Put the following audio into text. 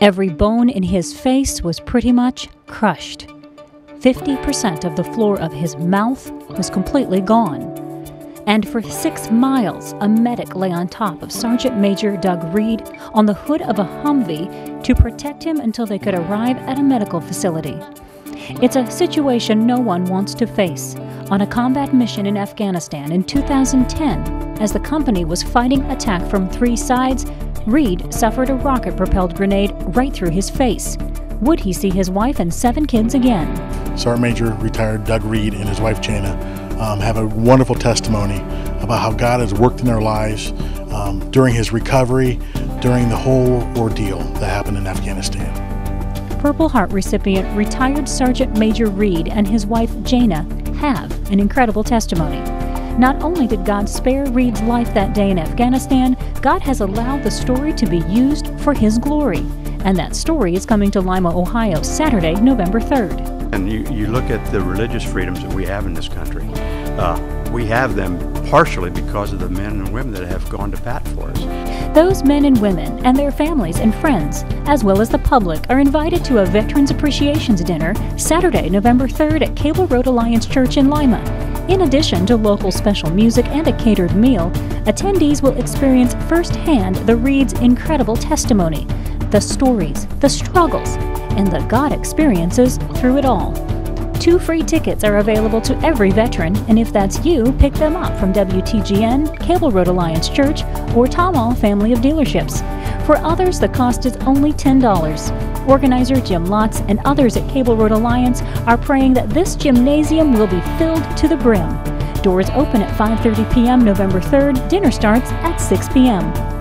Every bone in his face was pretty much crushed. 50% of the floor of his mouth was completely gone. And for six miles, a medic lay on top of Sergeant Major Doug Reed on the hood of a Humvee to protect him until they could arrive at a medical facility. It's a situation no one wants to face. On a combat mission in Afghanistan in 2010, as the company was fighting attack from three sides, Reed suffered a rocket propelled grenade right through his face. Would he see his wife and seven kids again? Sergeant Major retired Doug Reed and his wife Jana um, have a wonderful testimony about how God has worked in their lives um, during his recovery, during the whole ordeal that happened in Afghanistan. Purple Heart recipient retired Sergeant Major Reed and his wife Jana have an incredible testimony. Not only did God spare Reed's life that day in Afghanistan, God has allowed the story to be used for His glory. And that story is coming to Lima, Ohio, Saturday, November 3rd. And you, you look at the religious freedoms that we have in this country. Uh, we have them partially because of the men and women that have gone to bat for us. Those men and women and their families and friends, as well as the public, are invited to a Veterans Appreciations Dinner Saturday, November 3rd at Cable Road Alliance Church in Lima. In addition to local special music and a catered meal, attendees will experience firsthand the Reed's incredible testimony, the stories, the struggles, and the God experiences through it all. Two free tickets are available to every veteran, and if that's you, pick them up from WTGN, Cable Road Alliance Church, or Tom Ahl Family of Dealerships. For others, the cost is only $10. Organizer Jim Lotz and others at Cable Road Alliance are praying that this gymnasium will be filled to the brim. Doors open at 5:30 p.m. November 3rd. Dinner starts at 6 p.m.